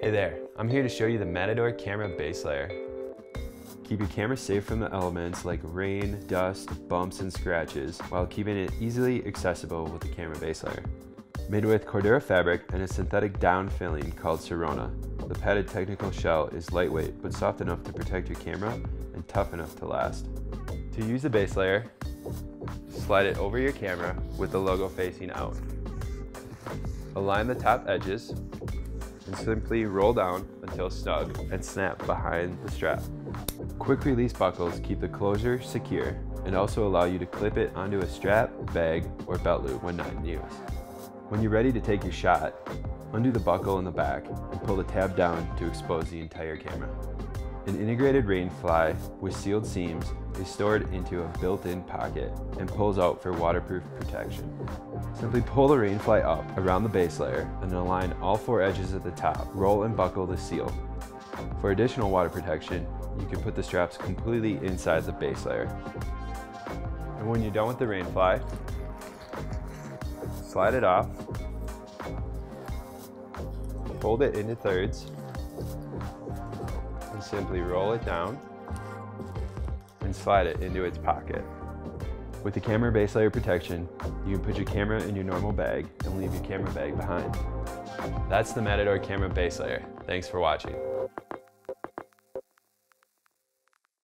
Hey there, I'm here to show you the Matador camera base layer. Keep your camera safe from the elements like rain, dust, bumps, and scratches while keeping it easily accessible with the camera base layer. Made with Cordura fabric and a synthetic down filling called Sirona, the padded technical shell is lightweight but soft enough to protect your camera and tough enough to last. To use the base layer, slide it over your camera with the logo facing out. Align the top edges and simply roll down until snug and snap behind the strap. Quick release buckles keep the closure secure and also allow you to clip it onto a strap, bag, or belt loop when not in use. When you're ready to take your shot, undo the buckle in the back and pull the tab down to expose the entire camera. An integrated rain fly with sealed seams is stored into a built-in pocket and pulls out for waterproof protection. Simply pull the rain fly up around the base layer and align all four edges at the top. Roll and buckle the seal. For additional water protection, you can put the straps completely inside the base layer. And when you're done with the rain fly, slide it off, fold it into thirds, simply roll it down and slide it into its pocket. With the camera base layer protection, you can put your camera in your normal bag and leave your camera bag behind. That's the Matador camera base layer. Thanks for watching.